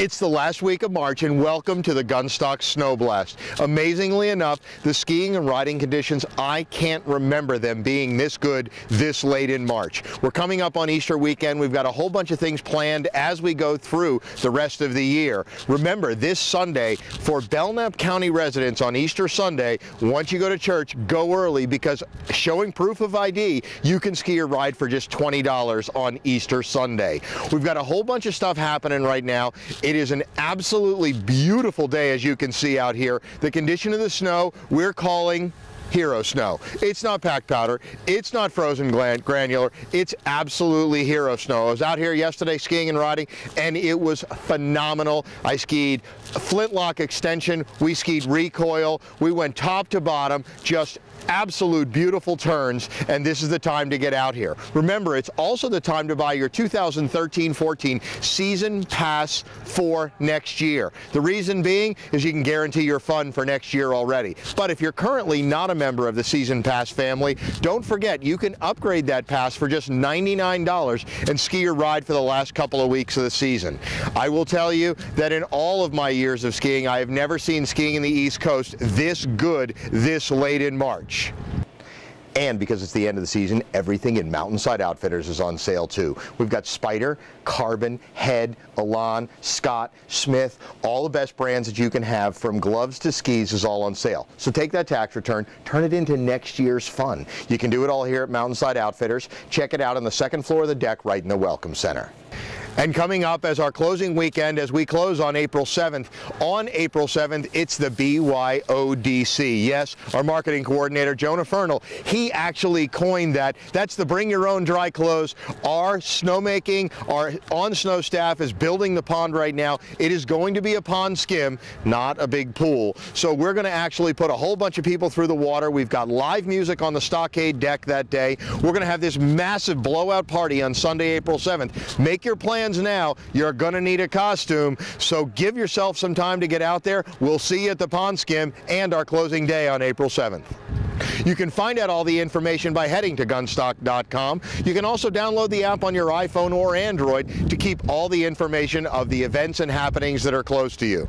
It's the last week of March and welcome to the Gunstock Snow Blast. Amazingly enough, the skiing and riding conditions, I can't remember them being this good this late in March. We're coming up on Easter weekend. We've got a whole bunch of things planned as we go through the rest of the year. Remember, this Sunday, for Belknap County residents on Easter Sunday, once you go to church, go early because showing proof of ID, you can ski or ride for just $20 on Easter Sunday. We've got a whole bunch of stuff happening right now. It is an absolutely beautiful day as you can see out here. The condition of the snow we're calling hero snow. It's not packed powder. It's not frozen granular. It's absolutely hero snow. I was out here yesterday skiing and riding and it was phenomenal. I skied flintlock extension. We skied recoil. We went top to bottom, just absolute beautiful turns, and this is the time to get out here. Remember, it's also the time to buy your 2013-14 season pass for next year. The reason being is you can guarantee your fun for next year already. But if you're currently not a member of the season pass family, don't forget you can upgrade that pass for just $99 and ski or ride for the last couple of weeks of the season. I will tell you that in all of my years of skiing, I have never seen skiing in the East Coast this good this late in March. And because it's the end of the season, everything in Mountainside Outfitters is on sale too. We've got Spyder, Karbon, Head, Elan, Scott, Smith, all the best brands that you can have from gloves to skis is all on sale. So take that tax return, turn it into next year's fun. You can do it all here at Mountainside Outfitters. Check it out on the second floor of the deck right in the Welcome Center. And coming up as our closing weekend, as we close on April 7th, on April 7th, it's the BYODC. Yes, our marketing coordinator, Jonah Fernal, he actually coined that. That's the bring your own dry clothes. Our snowmaking, our on snow staff is building the pond right now. It is going to be a pond skim, not a big pool. So we're going to actually put a whole bunch of people through the water. We've got live music on the stockade deck that day. We're going to have this massive blowout party on Sunday, April 7th. Make your plans now, you're going to need a costume. So give yourself some time to get out there. We'll see you at the Pond Skim and our closing day on April 7th. You can find out all the information by heading to gunstock.com. You can also download the app on your iPhone or Android to keep all the information of the events and happenings that are close to you.